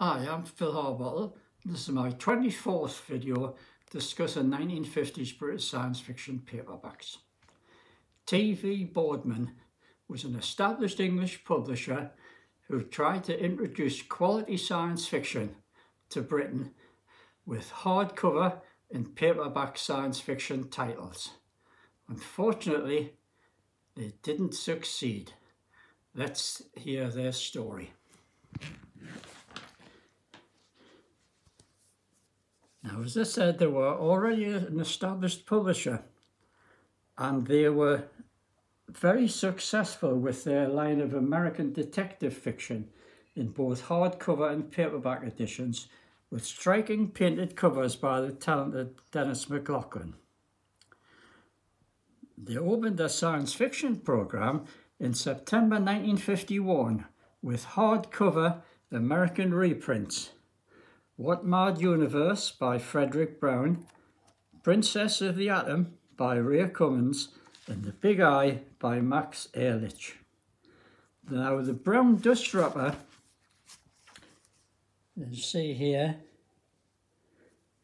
Hi, I'm Phil Harbottle. This is my 24th video discussing 1950s British science fiction paperbacks. T.V. Boardman was an established English publisher who tried to introduce quality science fiction to Britain with hardcover and paperback science fiction titles. Unfortunately, they didn't succeed. Let's hear their story. Now, as I said, they were already an established publisher and they were very successful with their line of American detective fiction in both hardcover and paperback editions with striking painted covers by the talented Denis McLoughlin. They opened their science fiction program in September 1951 with hardcover American reprints what Mad Universe by Fredric Brown, Princess of the Atom by Ray Cummings, and The Big Eye by Max Ehrlich. Now the brown dust wrapper, you see here,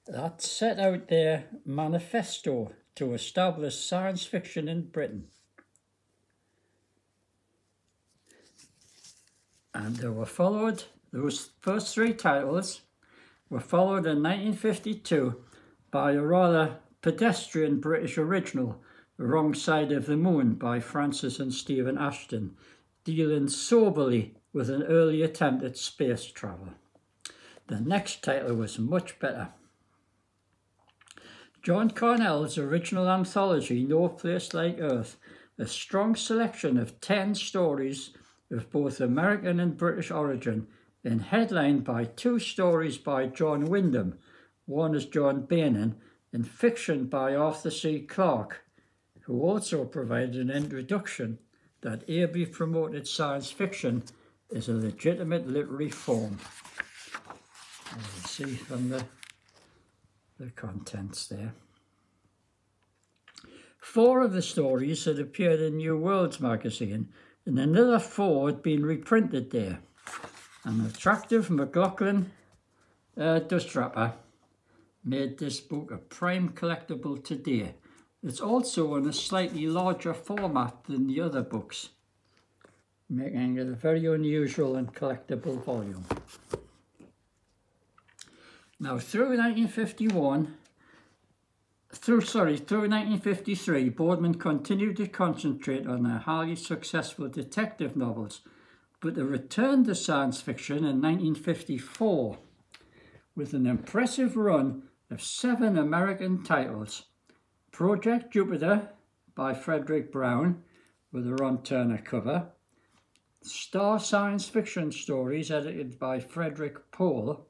that set out their manifesto to establish science fiction in Britain. And they were followed, those first three titles were followed in 1952 by a rather pedestrian British original, Wrong Side of the Moon by Francis and Stephen Ashton, dealing soberly with an early attempt at space travel. The next title was much better. John Carnell's original anthology, No Place Like Earth, a strong selection of 10 stories of both American and British origin then headlined by two stories by John Wyndham, one as John Beynon, and fiction by Arthur C. Clarke, who also provided an introduction that ably promoted science fiction is a legitimate literary form. As you see from the, the contents there. Four of the stories had appeared in New Worlds magazine, and another four had been reprinted there. An attractive McLoughlin uh, dust wrapper made this book a prime collectible today. It's also in a slightly larger format than the other books, making it a very unusual and collectible volume. Now, through 1951, through, sorry, through 1953, Boardman continued to concentrate on their highly successful detective novels but they returned to science fiction in 1954 with an impressive run of seven American titles. Project Jupiter by Fredric Brown with a Ron Turner cover. Star Science Fiction Stories edited by Frederick Pohl.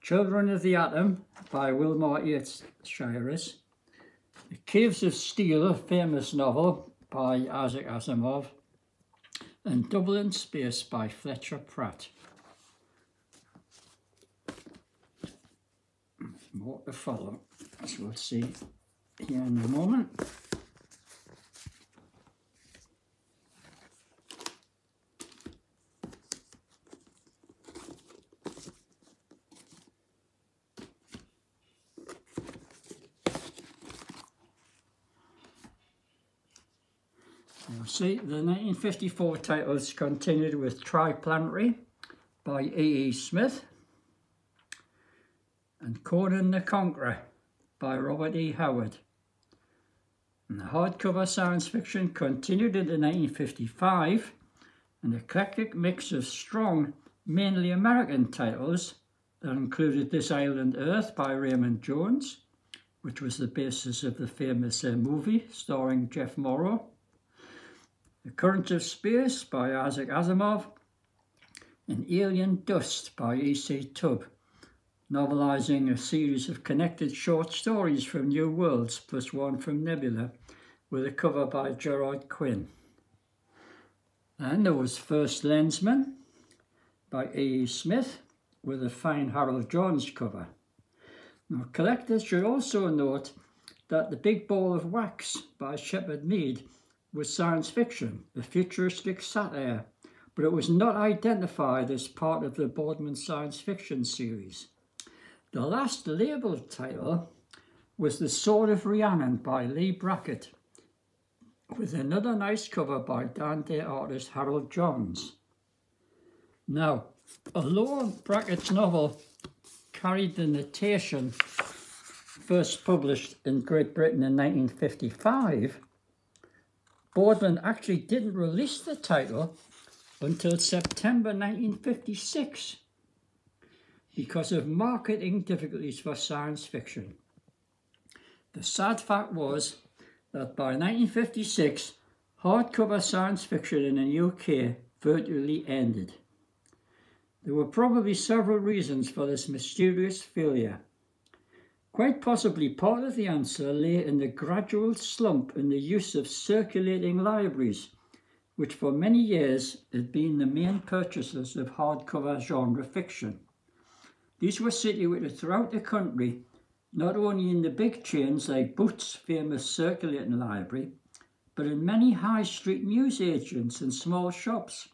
Children of the Atom by Wilmar H. Shiras. The Caves of Steel, a famous novel by Isaac Asimov and Double in Space by Fletcher Pratt. More to follow, as we'll see here in a moment. See, the 1954 titles continued with Triplanetary by E.E. E. Smith and Conan the Conqueror by Robert E. Howard. And the hardcover science fiction continued into 1955, an eclectic mix of strong, mainly American titles that included This Island Earth by Raymond Jones, which was the basis of the famous uh, movie starring Jeff Morrow, the Current of Space by Isaac Asimov, and Alien Dust by E.C. Tubb, novelising a series of connected short stories from New Worlds plus one from Nebula, with a cover by Gerard Quinn. And there was First Lensman by A.E. Smith, with a fine Harold Johns cover. Now, collectors should also note that The Big Ball of Wax by Shepherd Mead was science fiction, a futuristic satire, but it was not identified as part of the Boardman science fiction series. The last labelled title was The Sword of Rhiannon by Leigh Brackett, with another nice cover by Dan Dare artist Harold Johns. Now, although Brackett's novel carried the notation first published in Great Britain in 1955, Boardman actually didn't release the title until September 1956 because of marketing difficulties for science fiction. The sad fact was that by 1956, hardcover science fiction in the UK virtually ended. There were probably several reasons for this mysterious failure. Quite possibly part of the answer lay in the gradual slump in the use of circulating libraries which for many years had been the main purchasers of hardcover genre fiction. These were situated throughout the country, not only in the big chains like Boots' famous circulating library, but in many high street newsagents and small shops.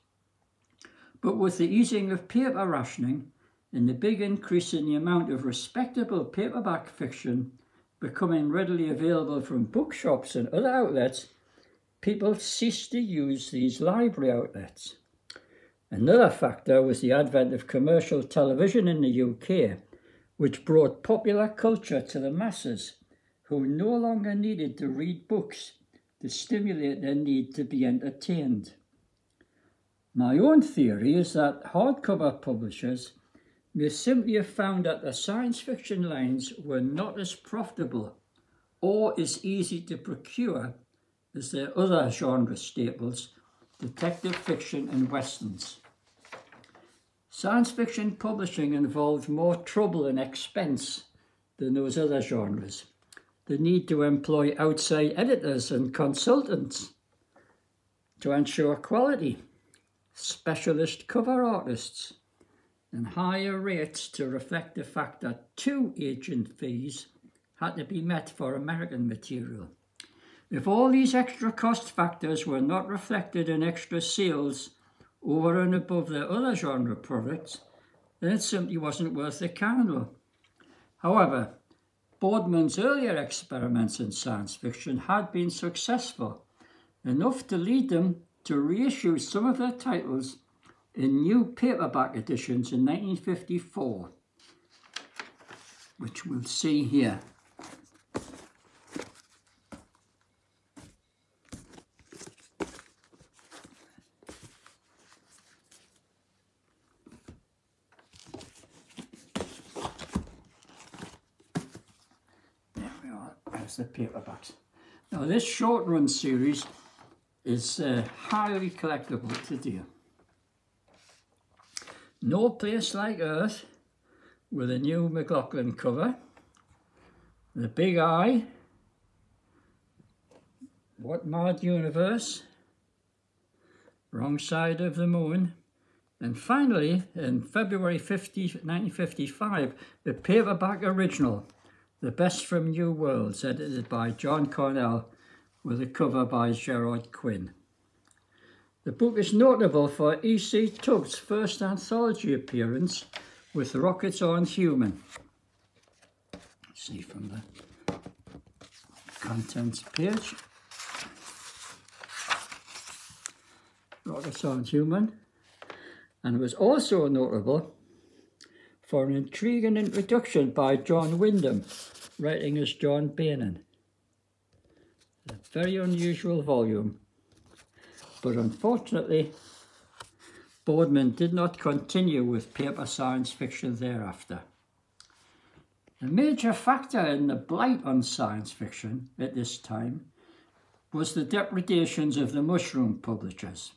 But with the easing of paper rationing and the big increase in the amount of respectable paperback fiction becoming readily available from bookshops and other outlets, people ceased to use these library outlets. Another factor was the advent of commercial television in the UK, which brought popular culture to the masses, who no longer needed to read books to stimulate their need to be entertained. My own theory is that hardcover publishers may simply have found that the science fiction lines were not as profitable or as easy to procure as their other genre staples, detective fiction and westerns. Science fiction publishing involved more trouble and expense than those other genres. The need to employ outside editors and consultants to ensure quality, specialist cover artists, and higher rates to reflect the fact that two agent fees had to be met for American material. If all these extra cost factors were not reflected in extra sales over and above their other genre products, then it simply wasn't worth the candle. However, Boardman's earlier experiments in science fiction had been successful, enough to lead them to reissue some of their titles in new paperback editions in 1954, which we'll see here. There we are, there's the paperbacks. Now this short run series is uh, highly collectible today. No Place Like Earth with a new McLoughlin cover. The Big Eye. What Mad Universe. Wrong Side of the Moon. And finally, in February 50, 1955, the paperback original the Best from New Worlds, edited by John Carnell, with a cover by Gerard Quinn. The book is notable for E.C. Tubbs' first anthology appearance with Rockets Aren't Human. See from the contents page. Rockets Aren't Human. And was also notable for an intriguing introduction by John Wyndham, writing as John Beynon. A very unusual volume, but unfortunately, Boardman did not continue with paper science fiction thereafter. A major factor in the blight on science fiction at this time was the depredations of the mushroom publishers.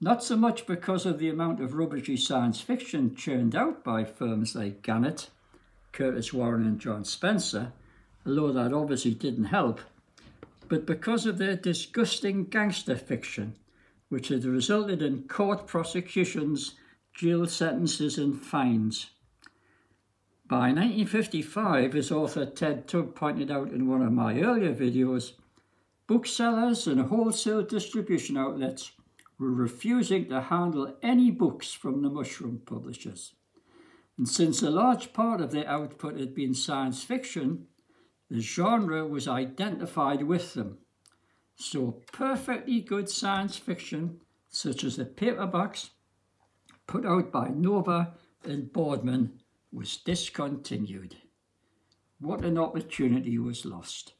Not so much because of the amount of rubbishy science fiction churned out by firms like Gannet, Curtis Warren and John Spencer, although that obviously didn't help, but because of their disgusting gangster fiction, which had resulted in court prosecutions, jail sentences and fines. By 1955, as author Ted Tubb pointed out in one of my earlier videos, booksellers and wholesale distribution outlets were refusing to handle any books from the mushroom publishers. And since a large part of their output had been science fiction, the genre was identified with them. So perfectly good science fiction, such as the paperbacks put out by Nova and Boardman, was discontinued. What an opportunity was lost.